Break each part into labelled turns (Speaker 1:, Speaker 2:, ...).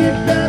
Speaker 1: get back.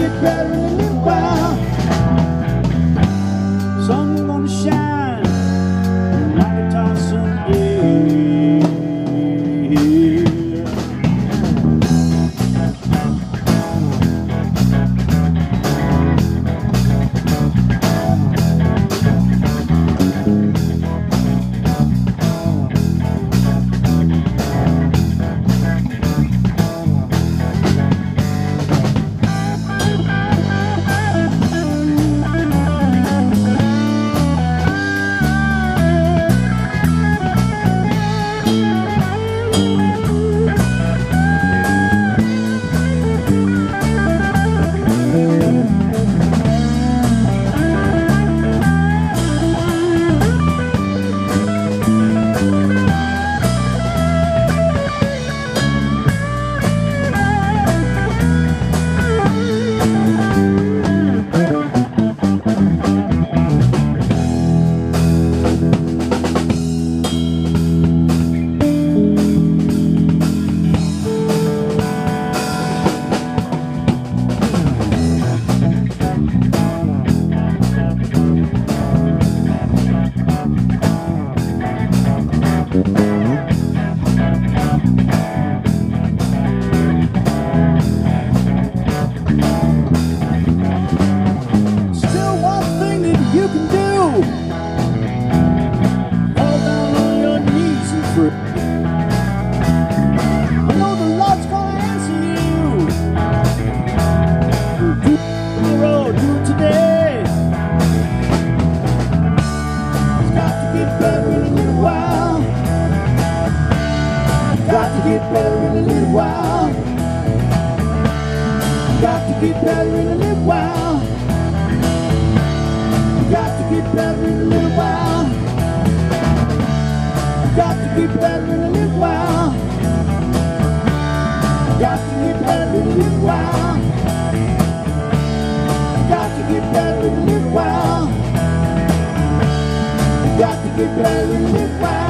Speaker 1: get better in the wild. Got to get better in a little while. Got to get better in a little while. Got to get better in a little while. Got to get better in a little while. Got to get better in a little while. Got to get better in a little while. Got to get better in a little while.